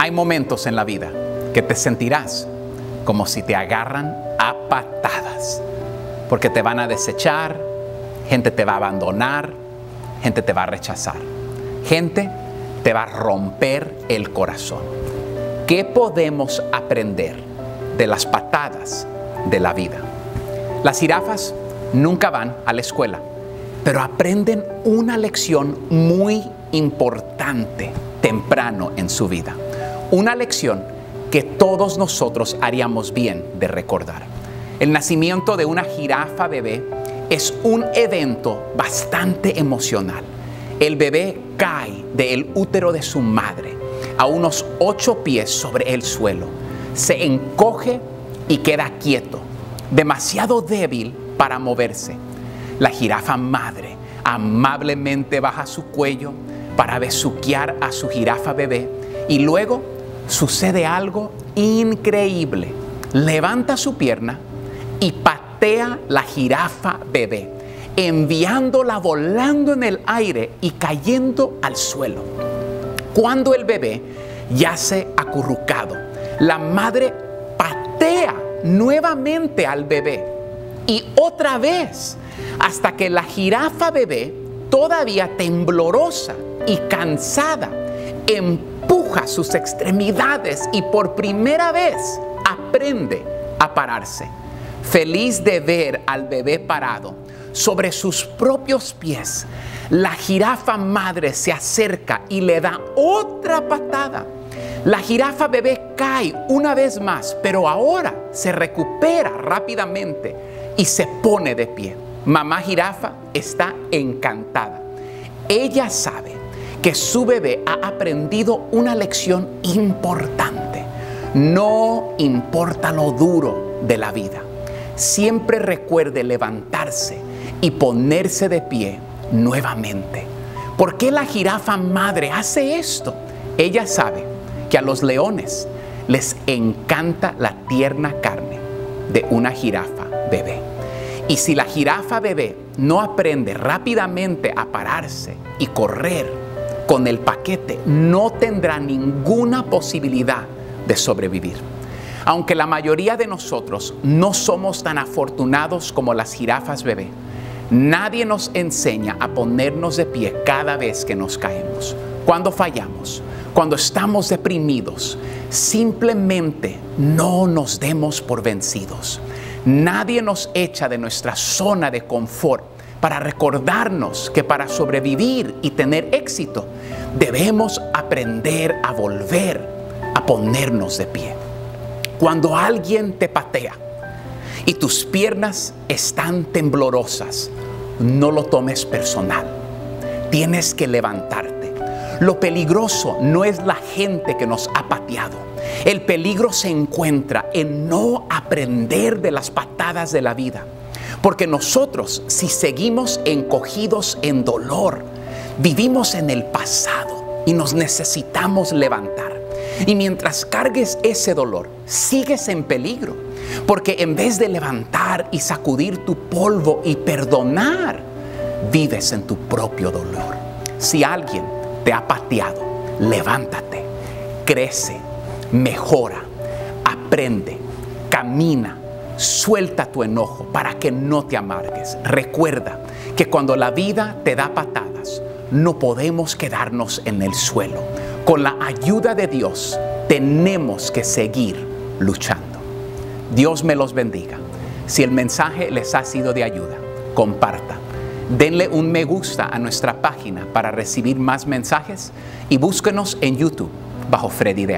Hay momentos en la vida que te sentirás como si te agarran a patadas, porque te van a desechar, gente te va a abandonar, gente te va a rechazar, gente te va a romper el corazón. ¿Qué podemos aprender de las patadas de la vida? Las jirafas nunca van a la escuela, pero aprenden una lección muy importante temprano en su vida. Una lección que todos nosotros haríamos bien de recordar. El nacimiento de una jirafa bebé es un evento bastante emocional. El bebé cae del útero de su madre a unos ocho pies sobre el suelo. Se encoge y queda quieto, demasiado débil para moverse. La jirafa madre amablemente baja su cuello para besuquear a su jirafa bebé y luego sucede algo increíble. Levanta su pierna y patea la jirafa bebé, enviándola volando en el aire y cayendo al suelo. Cuando el bebé yace acurrucado, la madre patea nuevamente al bebé y otra vez hasta que la jirafa bebé, todavía temblorosa y cansada, sus extremidades y por primera vez aprende a pararse. Feliz de ver al bebé parado sobre sus propios pies, la jirafa madre se acerca y le da otra patada. La jirafa bebé cae una vez más, pero ahora se recupera rápidamente y se pone de pie. Mamá jirafa está encantada. Ella sabe que su bebé ha aprendido una lección importante. No importa lo duro de la vida. Siempre recuerde levantarse y ponerse de pie nuevamente. ¿Por qué la jirafa madre hace esto? Ella sabe que a los leones les encanta la tierna carne de una jirafa bebé. Y si la jirafa bebé no aprende rápidamente a pararse y correr con el paquete, no tendrá ninguna posibilidad de sobrevivir. Aunque la mayoría de nosotros no somos tan afortunados como las jirafas bebé, nadie nos enseña a ponernos de pie cada vez que nos caemos. Cuando fallamos, cuando estamos deprimidos, simplemente no nos demos por vencidos. Nadie nos echa de nuestra zona de confort para recordarnos que para sobrevivir y tener éxito debemos aprender a volver a ponernos de pie. Cuando alguien te patea y tus piernas están temblorosas, no lo tomes personal. Tienes que levantarte. Lo peligroso no es la gente que nos ha pateado. El peligro se encuentra en no aprender de las patadas de la vida. Porque nosotros, si seguimos encogidos en dolor, vivimos en el pasado y nos necesitamos levantar. Y mientras cargues ese dolor, sigues en peligro. Porque en vez de levantar y sacudir tu polvo y perdonar, vives en tu propio dolor. Si alguien te ha pateado, levántate, crece, mejora, aprende, camina, suelta tu enojo para que no te amargues. Recuerda que cuando la vida te da patadas, no podemos quedarnos en el suelo. Con la ayuda de Dios tenemos que seguir luchando. Dios me los bendiga. Si el mensaje les ha sido de ayuda, comparta. Denle un me gusta a nuestra página para recibir más mensajes y búsquenos en YouTube bajo Freddy de